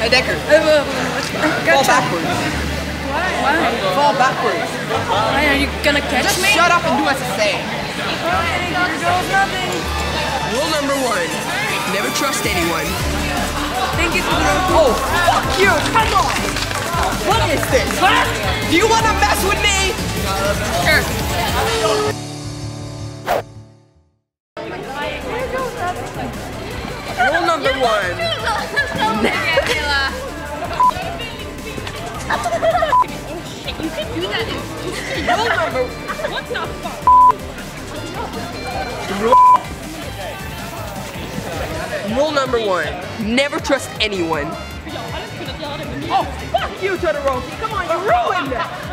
Oh, hey, Deku. Oh, oh, Fall Gotcha. backwards. Why? Why? Fall backwards. Why are you gonna catch Just me? shut up and do as I say. Rule number one. Never trust anyone. Thank you, Kuro. Oh, fuck you! Come on! What is this, huh? Do you want to mess with me? Sure. Rule number one. Rule number What the fuck? Rule number one. Never trust anyone. Oh, fuck you, Todoroki! Come on, you ruined it!